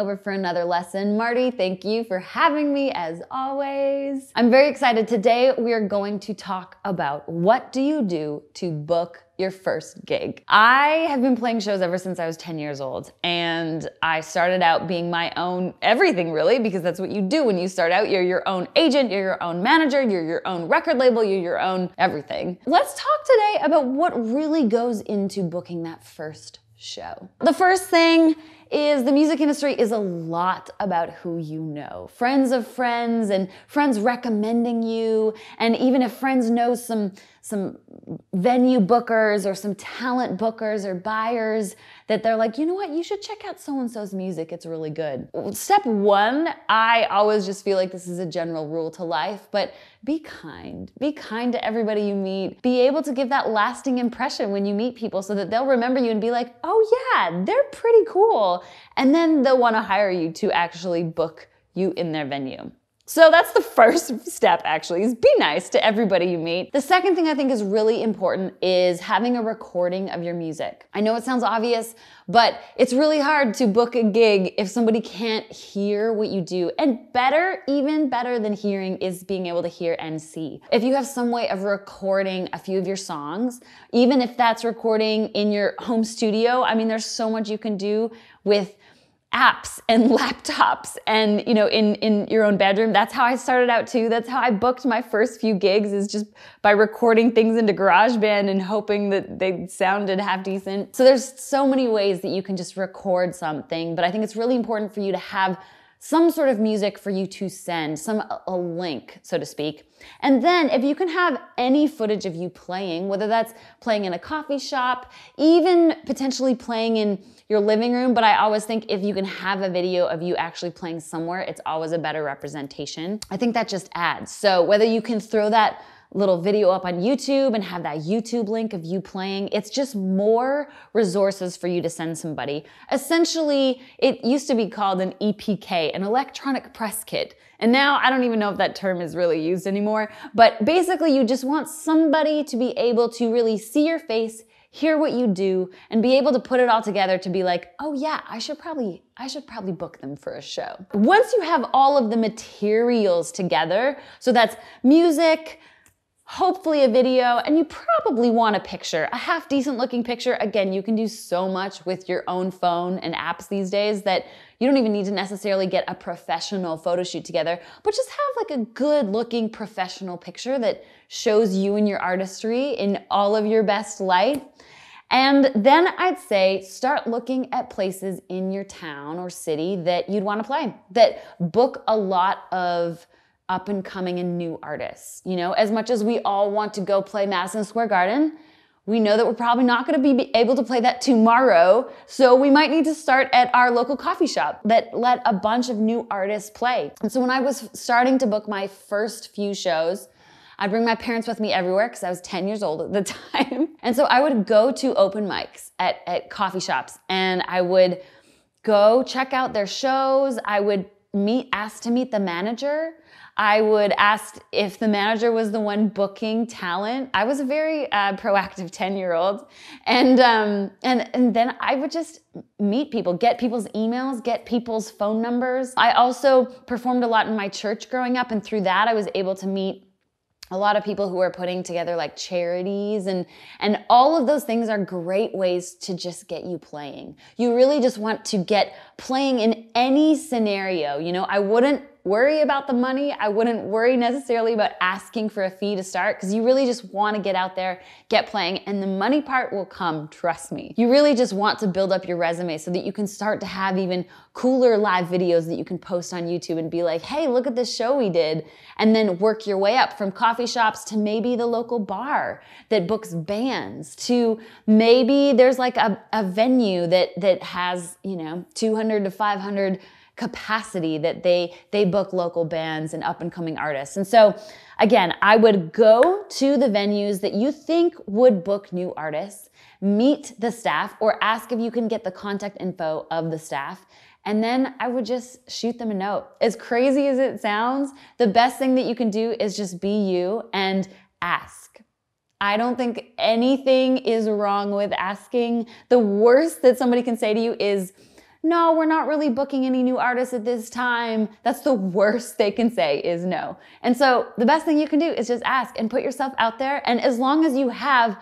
over for another lesson. Marty, thank you for having me as always. I'm very excited. Today we are going to talk about what do you do to book your first gig. I have been playing shows ever since I was 10 years old, and I started out being my own everything really, because that's what you do when you start out. You're your own agent, you're your own manager, you're your own record label, you're your own everything. Let's talk today about what really goes into booking that first show. The first thing is the music industry is a lot about who you know. Friends of friends and friends recommending you. And even if friends know some, some venue bookers or some talent bookers or buyers that they're like, you know what, you should check out so and so's music, it's really good. Step one, I always just feel like this is a general rule to life, but be kind. Be kind to everybody you meet. Be able to give that lasting impression when you meet people so that they'll remember you and be like, oh yeah, they're pretty cool. And then they'll wanna hire you to actually book you in their venue. So that's the first step actually, is be nice to everybody you meet. The second thing I think is really important is having a recording of your music. I know it sounds obvious, but it's really hard to book a gig if somebody can't hear what you do. And better, even better than hearing is being able to hear and see. If you have some way of recording a few of your songs, even if that's recording in your home studio, I mean, there's so much you can do with apps and laptops and you know in in your own bedroom. That's how i started out too. That's how i booked my first few gigs is just by recording things into garageband and hoping that they sounded half decent. So there's so many ways that you can just record something but i think it's really important for you to have some sort of music for you to send, some a link, so to speak. And then if you can have any footage of you playing, whether that's playing in a coffee shop, even potentially playing in your living room, but I always think if you can have a video of you actually playing somewhere, it's always a better representation. I think that just adds. So whether you can throw that little video up on YouTube and have that YouTube link of you playing. It's just more resources for you to send somebody. Essentially, it used to be called an EPK, an electronic press kit. And now I don't even know if that term is really used anymore, but basically you just want somebody to be able to really see your face, hear what you do, and be able to put it all together to be like, oh yeah, I should probably, I should probably book them for a show. Once you have all of the materials together, so that's music, hopefully a video, and you probably want a picture, a half decent looking picture. Again, you can do so much with your own phone and apps these days that you don't even need to necessarily get a professional photo shoot together, but just have like a good looking professional picture that shows you and your artistry in all of your best light. And then I'd say start looking at places in your town or city that you'd want to play, that book a lot of up and coming and new artists. You know, as much as we all want to go play Madison Square Garden, we know that we're probably not going to be able to play that tomorrow. So we might need to start at our local coffee shop that let a bunch of new artists play. And so when I was starting to book my first few shows, I'd bring my parents with me everywhere because I was 10 years old at the time. And so I would go to open mics at, at coffee shops and I would go check out their shows. I would meet, ask to meet the manager. I would ask if the manager was the one booking talent. I was a very uh, proactive 10 year old. And, um, and, and then I would just meet people, get people's emails, get people's phone numbers. I also performed a lot in my church growing up. And through that, I was able to meet a lot of people who are putting together like charities and and all of those things are great ways to just get you playing. You really just want to get playing in any scenario. You know, I wouldn't worry about the money. I wouldn't worry necessarily about asking for a fee to start because you really just want to get out there, get playing, and the money part will come, trust me. You really just want to build up your resume so that you can start to have even cooler live videos that you can post on YouTube and be like, hey, look at this show we did. And then work your way up from coffee shops to maybe the local bar that books bands to maybe there's like a, a venue that, that has, you know, 200 to 500 capacity that they they book local bands and up and coming artists. And so again, I would go to the venues that you think would book new artists, meet the staff or ask if you can get the contact info of the staff. And then I would just shoot them a note. As crazy as it sounds, the best thing that you can do is just be you and ask. I don't think anything is wrong with asking. The worst that somebody can say to you is, no, we're not really booking any new artists at this time, that's the worst they can say is no. And so the best thing you can do is just ask and put yourself out there. And as long as you have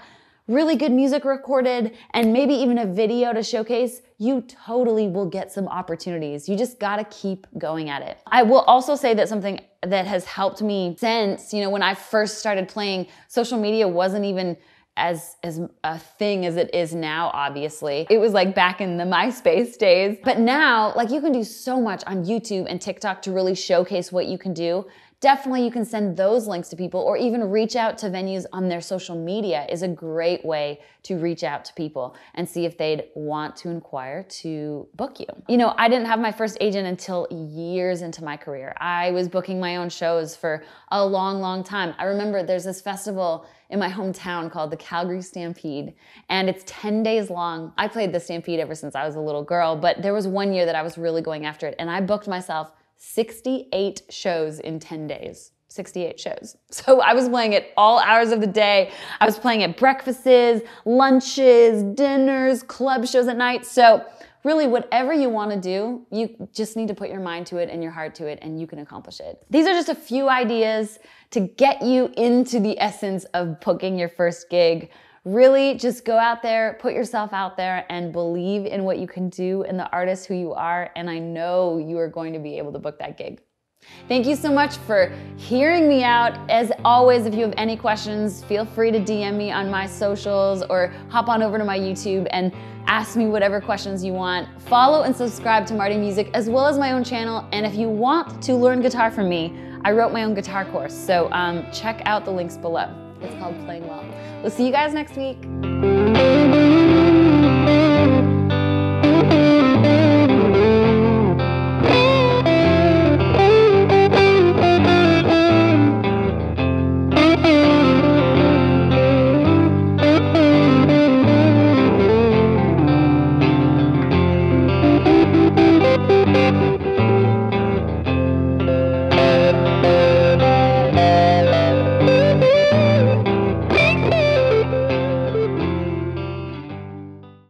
really good music recorded and maybe even a video to showcase, you totally will get some opportunities. You just gotta keep going at it. I will also say that something that has helped me since, you know, when I first started playing, social media wasn't even as as a thing as it is now obviously. It was like back in the myspace days. But now like you can do so much on youtube and tiktok to really showcase what you can do definitely you can send those links to people or even reach out to venues on their social media is a great way to reach out to people and see if they'd want to inquire to book you. You know, I didn't have my first agent until years into my career. I was booking my own shows for a long, long time. I remember there's this festival in my hometown called the Calgary Stampede, and it's 10 days long. I played the Stampede ever since I was a little girl, but there was one year that I was really going after it, and I booked myself 68 shows in 10 days. 68 shows. So I was playing at all hours of the day. I was playing at breakfasts, lunches, dinners, club shows at night. So really whatever you want to do, you just need to put your mind to it and your heart to it and you can accomplish it. These are just a few ideas to get you into the essence of booking your first gig. Really just go out there, put yourself out there, and believe in what you can do and the artist who you are. And I know you are going to be able to book that gig. Thank you so much for hearing me out. As always, if you have any questions, feel free to DM me on my socials or hop on over to my YouTube and ask me whatever questions you want. Follow and subscribe to Marty Music as well as my own channel. And if you want to learn guitar from me, I wrote my own guitar course. So um, check out the links below. It's called Playing Well. We'll see you guys next week.